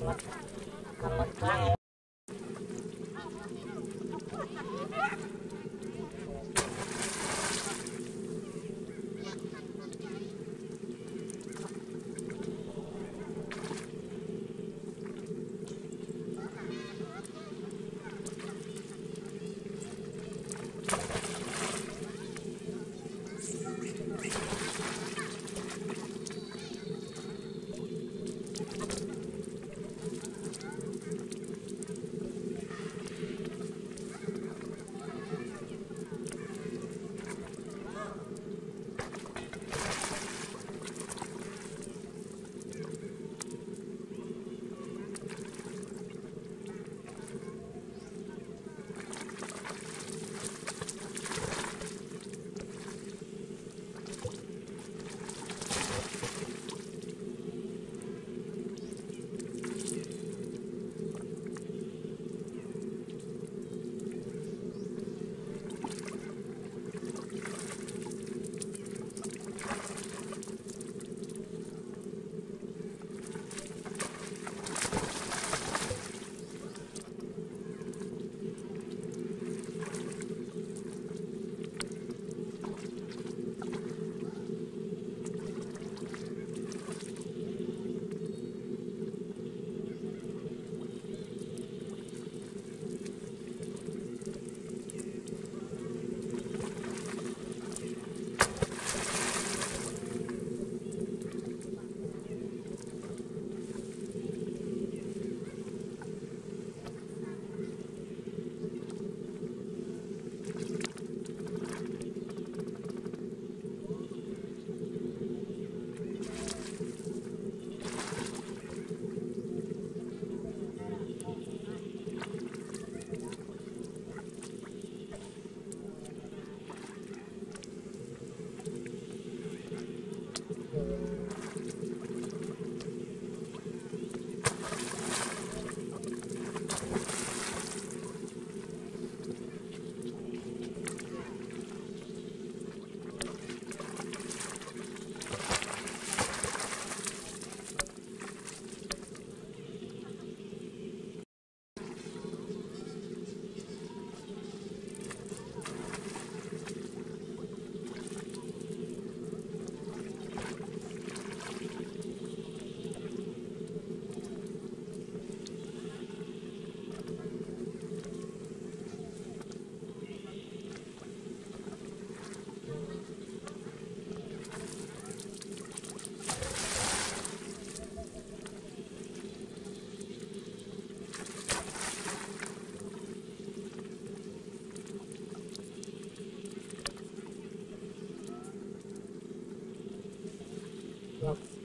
một một Look.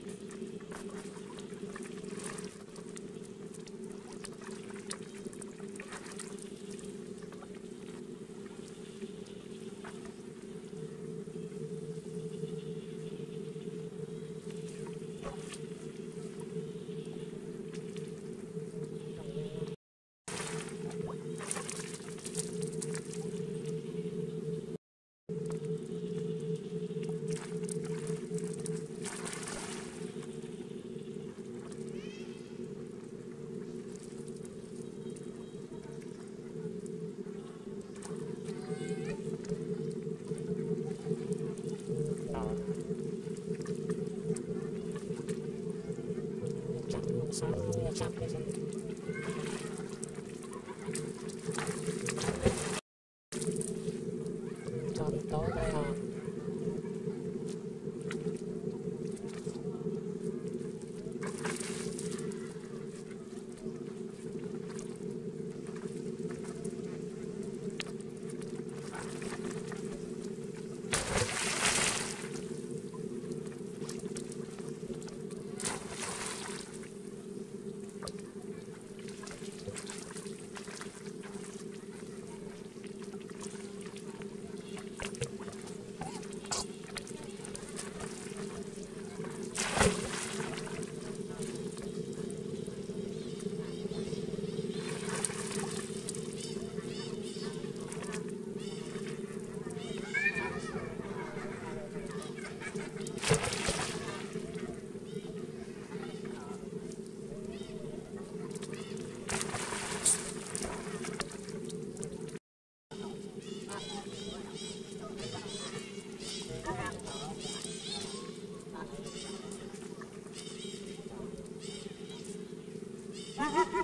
Chọn Ha ha ha!